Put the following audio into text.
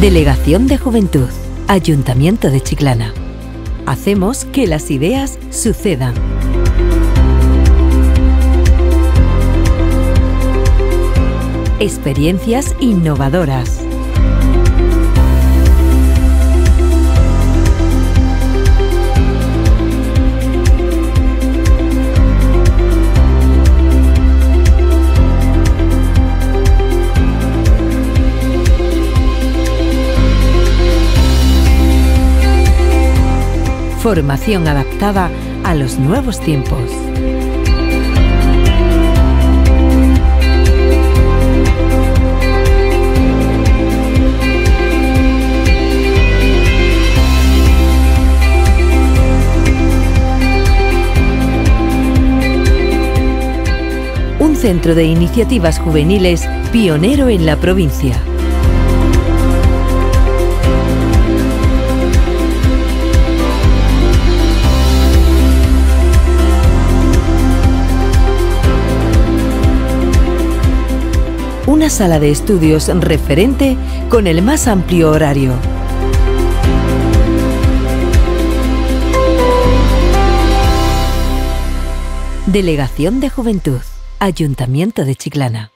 Delegación de Juventud, Ayuntamiento de Chiclana. Hacemos que las ideas sucedan. Experiencias innovadoras. Formación adaptada a los nuevos tiempos. Un centro de iniciativas juveniles pionero en la provincia. Una sala de estudios referente con el más amplio horario. Delegación de Juventud, Ayuntamiento de Chiclana.